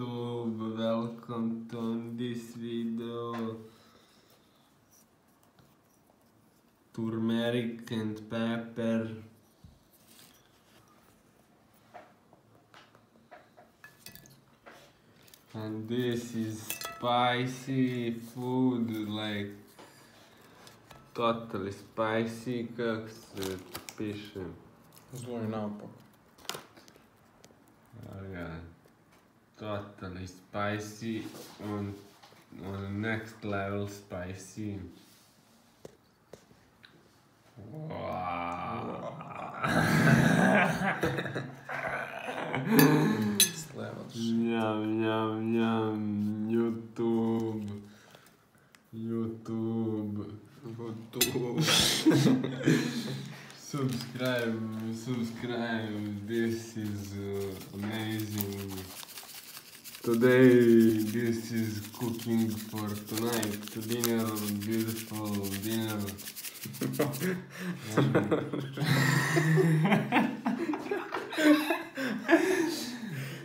YouTube, welcome to this video. Turmeric and pepper. And this is spicy food, like totally spicy, как se piše. Zlo je naopak. Aga, Totally spicy on, on next level spicy. Njam, njam, njam, YouTube. YouTube. Gotovo. Subscribe, subscribe. This is uh, amazing. Today, this is cooking for tonight. Dinner, beautiful dinner.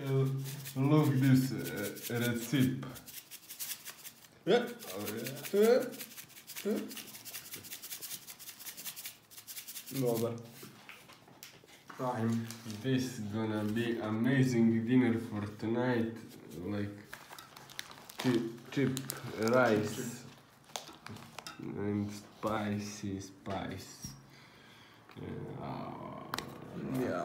Uh, Look this uh, recipe. Ja. Ja. Ja. Dobar. Ajmo. This is gonna be amazing dinner for tonight. Like cheap, cheap rice and spicy spice. Yeah.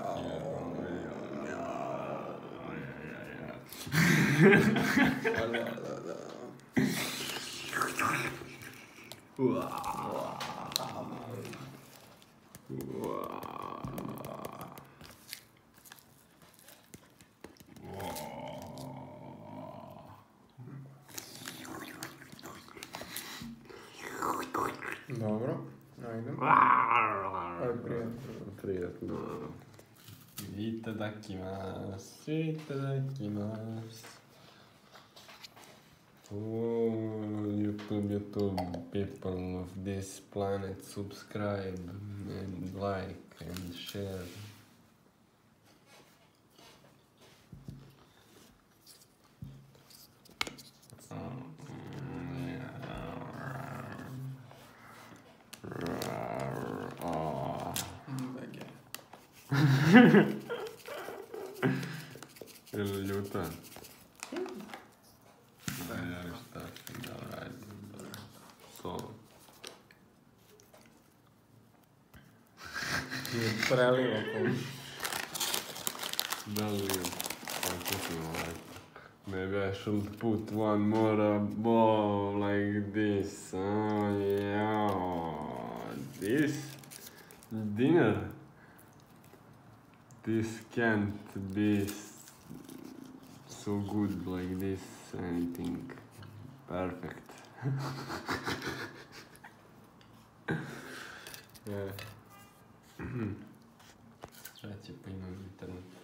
Da, Dobro, ajde. Prijatno. Itadakimasu, itadakimasu. Oh, YouTube, YouTube, people of this planet, subscribe and like and share. Je li ljuta? Da, ja šta da radim. Solo. Prelivo po... Da li je? Kako si ovaj? Maybe I should put one more ball like this. Oh, yeah. This dinner. This can't be so good like this. Anything perfect. yeah. Pa imam internet.